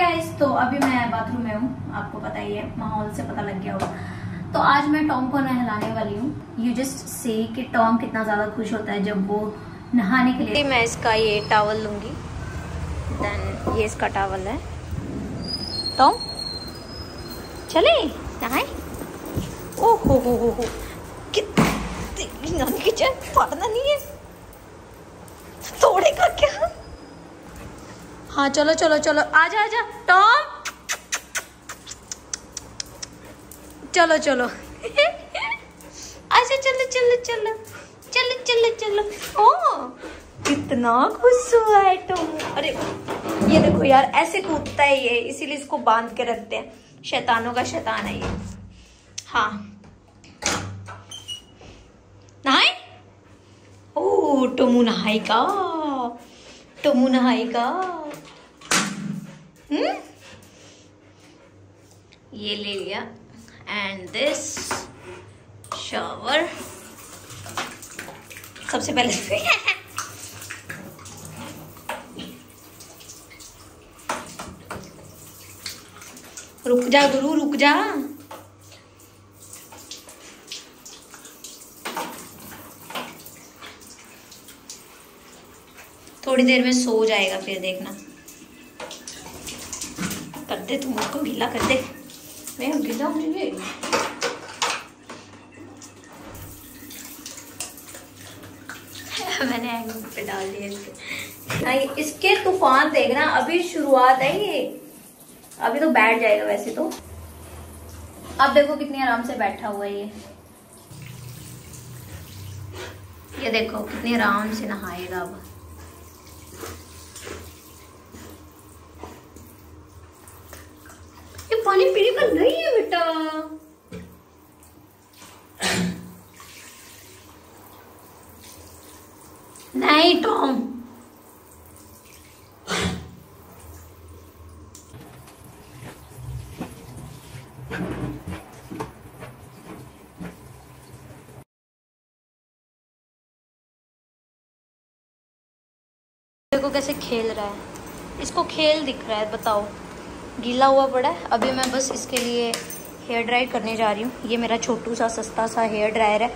Guys तो अभी मैं बाथरूम में हूँ आपको पता ही है माहौल से पता लग गया होगा तो आज मैं टॉम को नहलाने वाली हूँ यू जस्ट से कि टॉम कितना ज़्यादा खुश होता है जब वो नहाने के लिए मैं इसका ये टावल लूँगी देन ये इसका टावल है टॉम चले नहाए ओ हो हो हो हो कितनी पढ़ना नहीं है हाँ चलो चलो चलो। आजा आजा। टॉम। चलो चलो। आजा, चलो चलो चलो। चलो चलो चलो। ओ, कितना खुश हुआ है टॉम अरे, ये देखो यार, ऐसे कूदता है ये, इसीलिए इसको बाँध के रखते हैं। शैतानों का शैतान है ये। हाँ। नहाए? ओ, टोमू नहाएगा। टोमू नहाएगा। हम्म ये ले लिया। एंड दिस शावर सबसे पहले रुक जा गुरु, रुक जा। थोड़ी देर में सो जाएगा, फिर देखना। दे तुम उसको गीला कर दे मैं गीला मैंने पे डाल दिया इसके। नहीं इसके तूफ़ान देखना अभी शुरुआत है ये। अभी तो बैठ जाएगा वैसे तो। अब देखो कितनी आराम से बैठा हुआ है ये। ये देखो कितनी आराम से नहाएगा अब। पानी पीने का नहीं है बेटा। नहीं, टॉम। देखो कैसे खेल रहा है। इसको खेल दिख रहा है, बताओ। गीला हुआ पड़ा है। अभी मैं बस इसके लिए हेयर ड्राई करने जा रही हूँ। ये मेरा छोटू सा, सस्ता सा हेयर ड्रायर है।